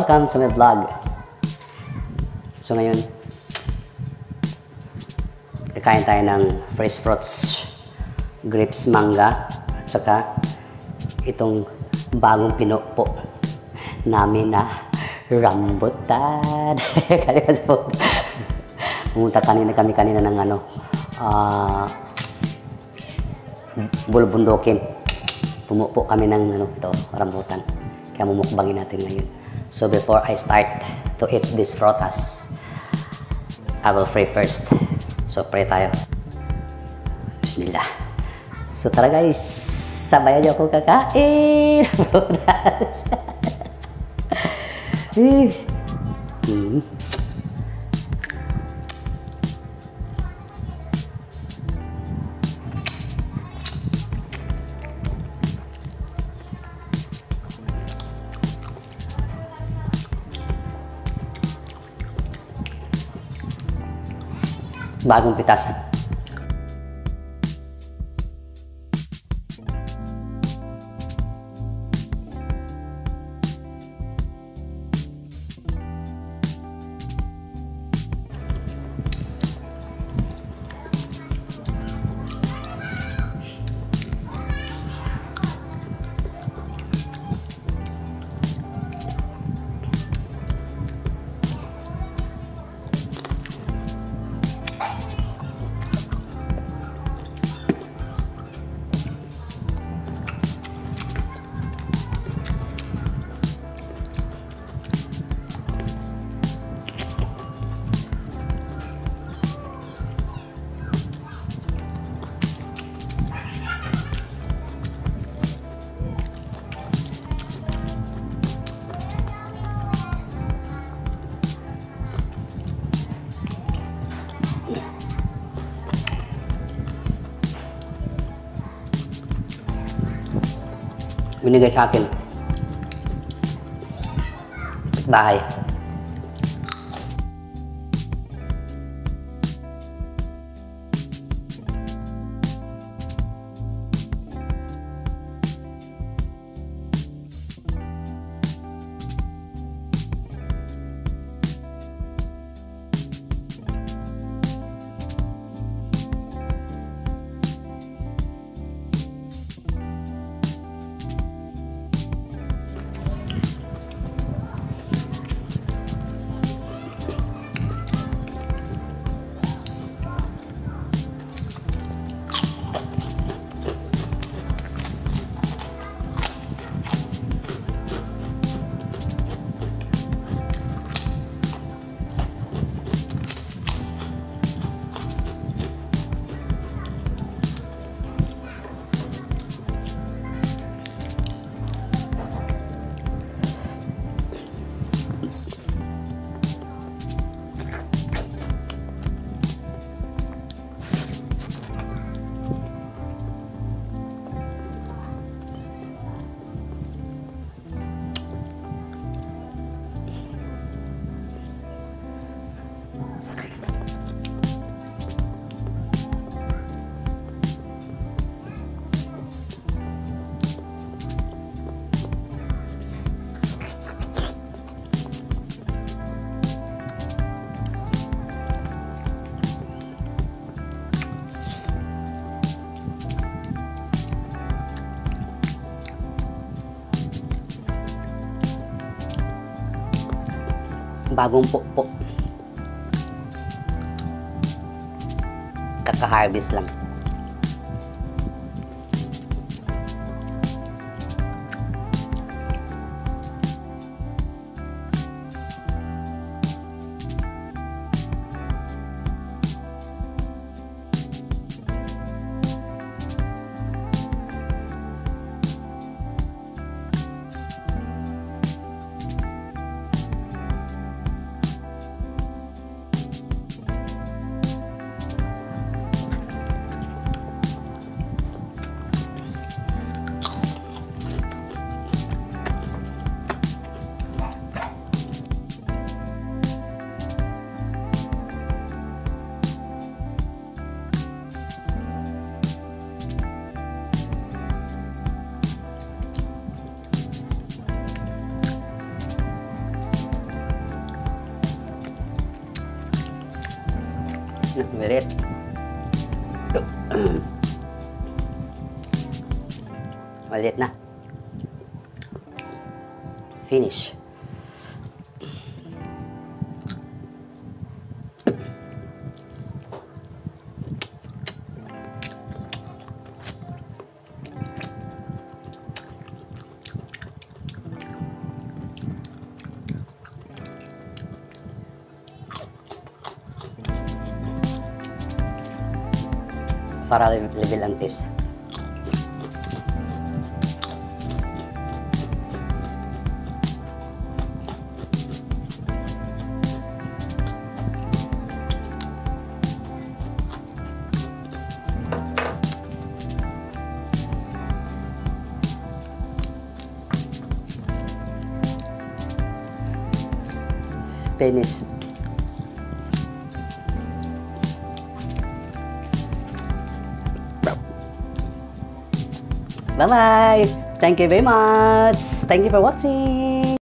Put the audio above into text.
welcome to my vlog. So ngayon, kakain tayo ng fresh fruits, grapes, mangga, at saka itong bagong pinupo namin na rambutan. Kali pa sa Pumunta kanina kami kanina ng ano, ah, bulbundokin. Pumupo kami ng ano, ito, rambutan. Kaya mumukbangin natin ngayon. So before I start to eat this frutas, I will pray first. So pray tayo. Bismillah. So tara guys, sabayan niyo ako kakain. Frutas. Eh. bagong pitasan ವಿನಿಗೇಶ್ ಹಾಕಿಲ್ಲ ಬಾಯ್ bagong pukpok. Kaka-harvest lang. Bilit. Maliit na. Finish. para levantarse. penes Bye bye. Thank you very much. Thank you for watching.